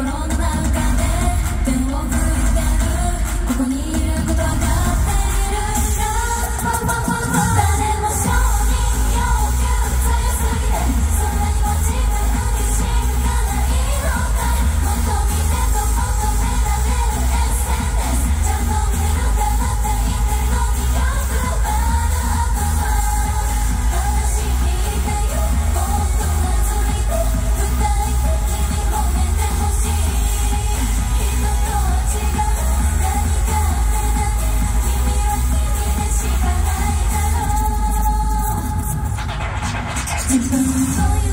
con onda. 你分我所。